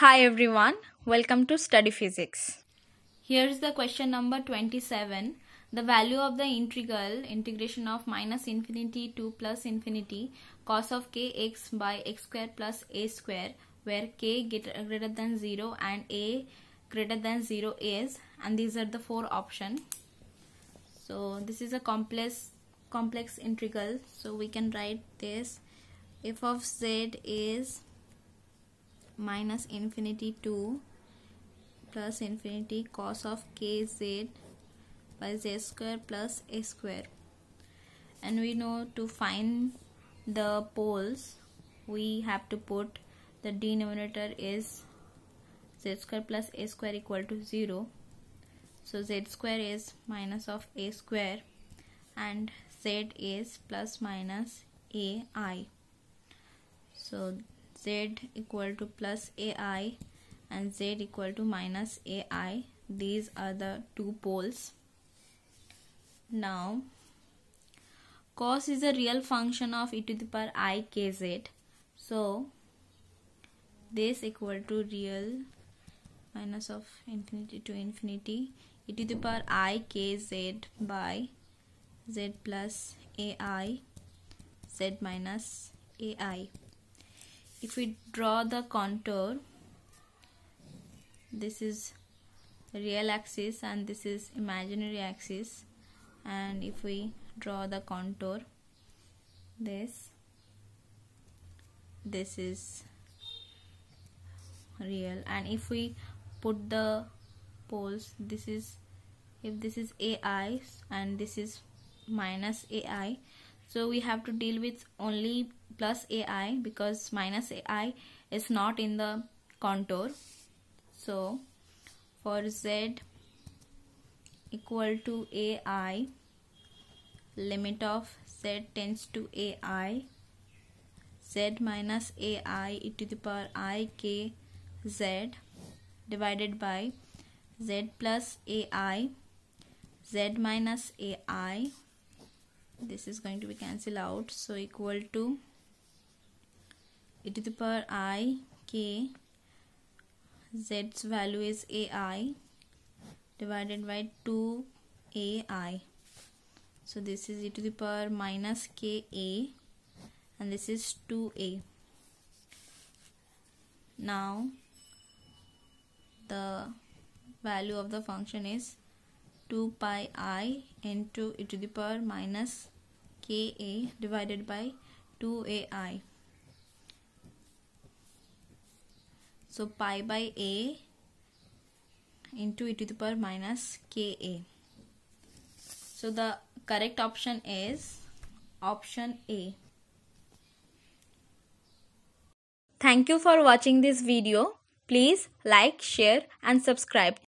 Hi everyone, welcome to Study Physics. Here is the question number 27. The value of the integral integration of minus infinity to plus infinity cos of kx by x square plus a square where k greater than 0 and a greater than 0 is and these are the four options. So this is a complex complex integral so we can write this f of z is minus infinity to plus infinity cos of kz by z square plus a square. And we know to find the poles we have to put the denominator is z square plus a square equal to 0 so z square is minus of a square and z is plus minus ai so z equal to plus ai and z equal to minus ai these are the two poles. Now cos is a real function of e to the power i kz so this equal to real minus of infinity to infinity e to the power i kz by z plus ai z minus ai if we draw the contour this is real axis and this is imaginary axis. And if we draw the contour this this is real. And if we put the poles this is if this is ai and this is minus ai so we have to deal with only plus ai because minus ai is not in the contour. So for z equal to ai limit of z tends to ai z minus ai e to the power i k z divided by z plus ai z minus ai this is going to be cancelled out so equal to e to the power i k z's value is ai divided by 2 ai so this is e to the power minus ka and this is 2a now the value of the function is 2 pi i into e to the power minus ka divided by 2ai so pi by a into e to the power minus ka so the correct option is option a. Thank you for watching this video. Please like share and subscribe